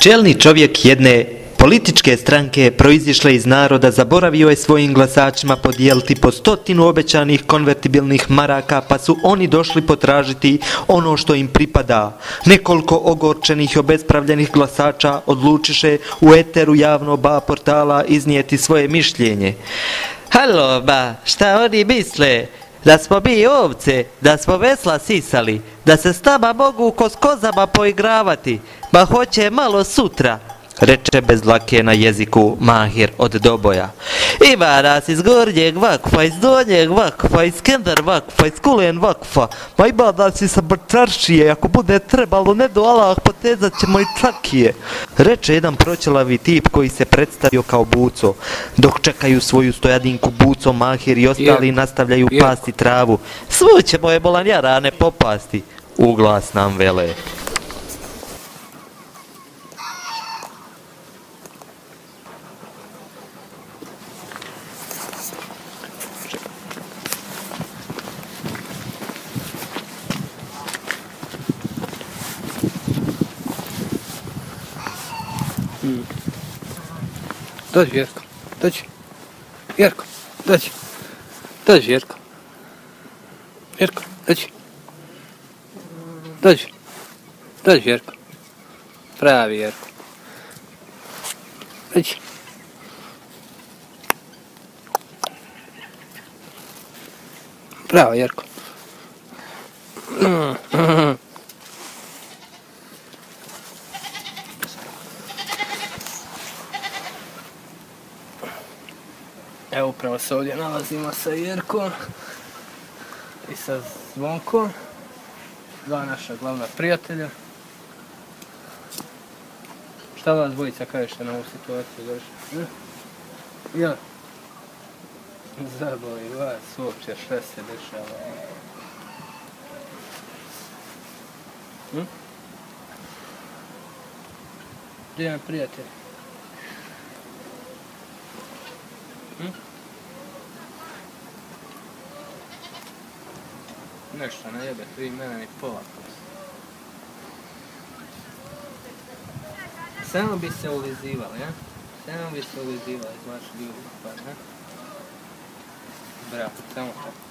Čelni čovjek jedne političke stranke proizišle iz naroda zaboravio je svojim glasačima podijeliti po stotinu obećanih konvertibilnih maraka pa su oni došli potražiti ono što im pripada. Nekoliko ogorčenih i obespravljenih glasača odlučiše u eteru javno ba portala iznijeti svoje mišljenje. Halo ba, šta oni misle? Da smo mi ovce, da smo vesla sisali, da se s nama mogu ko s kozama poigravati, ba hoće malo sutra, reče bez dlake na jeziku Mahir od Doboja. Ima nas iz gornjeg vakfa, iz donjeg vakfa, iz kendar vakfa, iz kulen vakfa, ma ima nas i sa brčaršije, ako bude trebalo, ne do Allah, potezat ćemo i čakije, reče jedan proćelavi tip koji se predstavio kao Buco, dok čekaju svoju stojadinku Buco, Mahir i ostali Je. nastavljaju Je. pasti travu. Svu ćemo je bolanjara ne popasti, uglas nam vele. Да зверка. Дочь. Верка. Дочь. Да зверка. Верка. Дочь. Дочь. Да зверка. Право верку. Дочь. Право, Ярко. Evo upravo se ovdje nalazimo sa Jerkom i sa Zvonkom, dva naša glavna prijatelja. Šta vas dvojica kažete na ovu situaciju? Došli? Hm? Ja. Zaboli vas uopće šta se dešava. Hm? Gdje je moj prijatelj? Nešto ne jebe, vi mene ni pola. Samo bi se ulizivali, ja? Samo bi se ulizivali iz vaših ljudi, pa, ne? Bravo, samo tako.